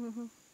Mm-hmm.